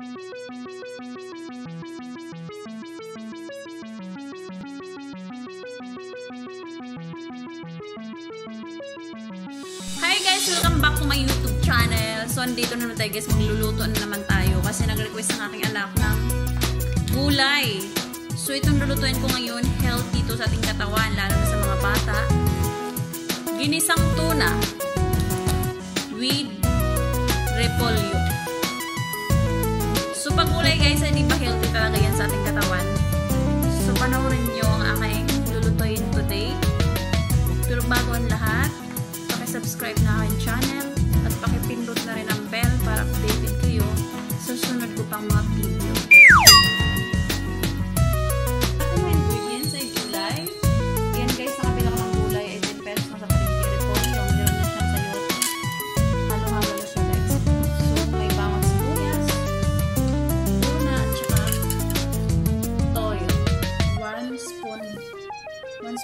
Hi guys! Welcome back to my YouTube channel. So, andito na naman tayo guys. Magluluto na naman tayo. Kasi nag-request ng aking anak ng gulay. So, itong lulutuin ko ngayon, healthy to sa ating katawan, lalo na sa mga bata. Ginisang tuna with repolyo. So, pag gulay guys, hindi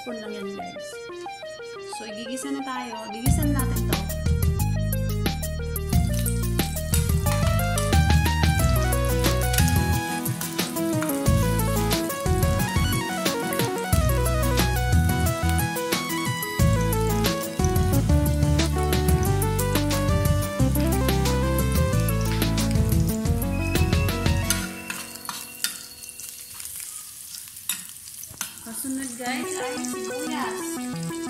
spoon lang yan guys. So, igigisa na tayo. Gigisan natin guys are cebolhas.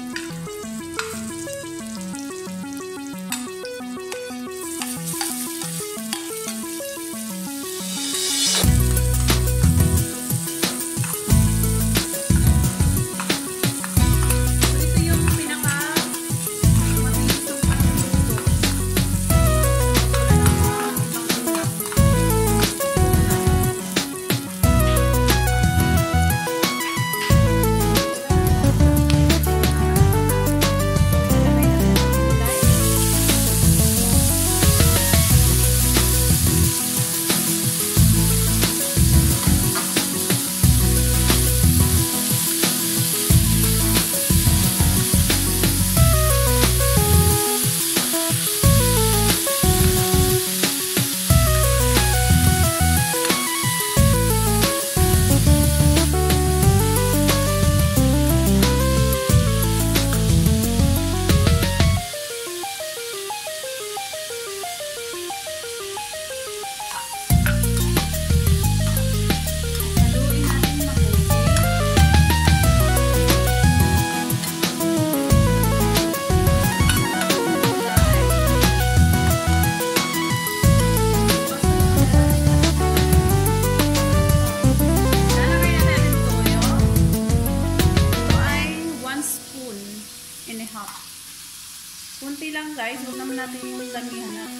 Natin yung damihan at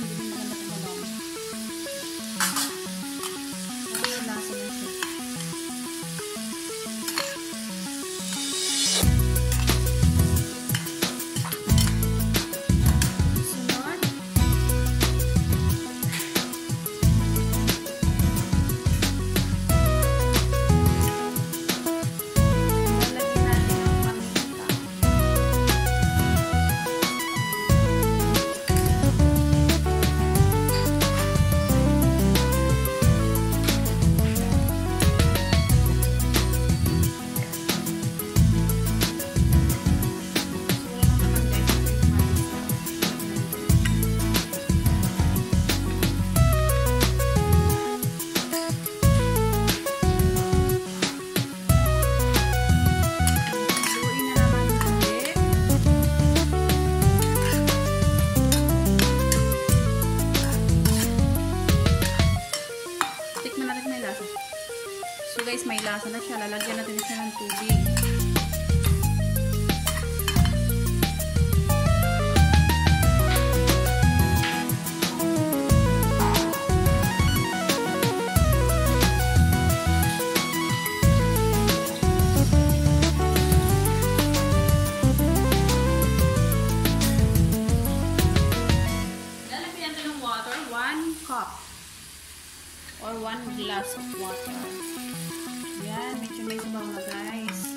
lasa. So guys, may lasa na siya. Lalagyan natin siya ng tubig. Yan, medyo may sabaw guys.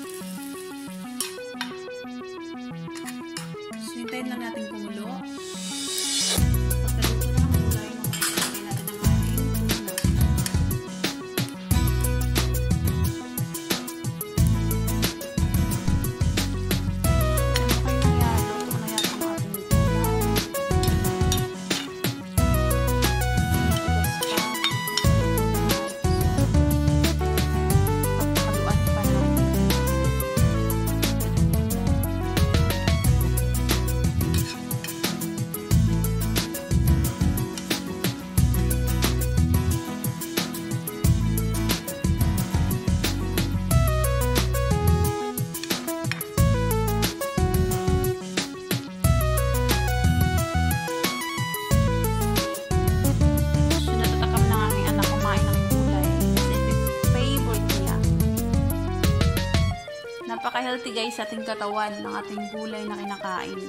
napaka-healthy guys sa ating katawan ng ating gulay na kinakain.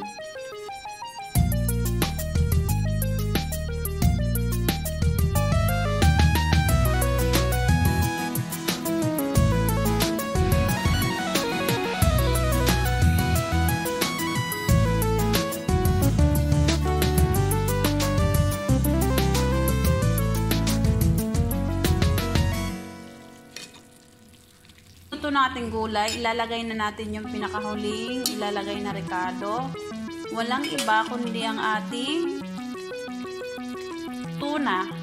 luto ng ating gulay, ilalagay na natin yung pinakahuling, ilalagay na ricado. Walang iba kundi ang ating tuna.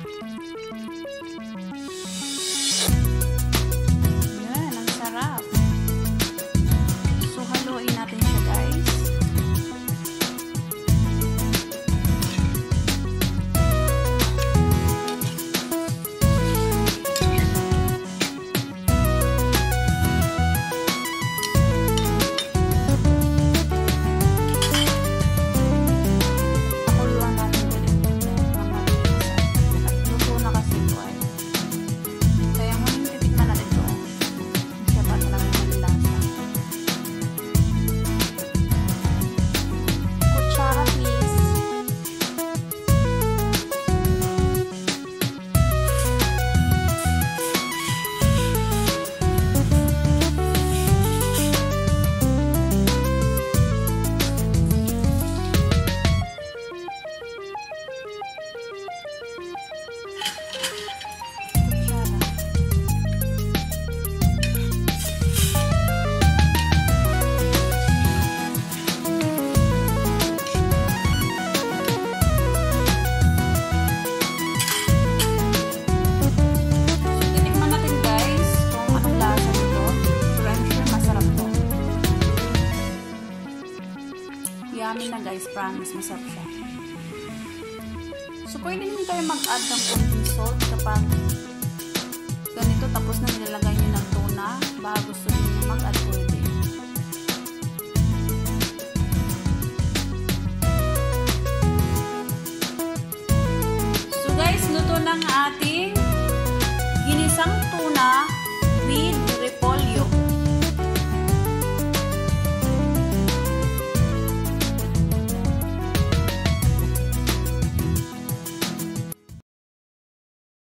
Promise, masarap siya. So, pwede naman tayo mag-add ng konting salt kapag ganito tapos na nilalagay nyo ng tuna baka gusto nyo mag-add pwede. So guys, luto ng ating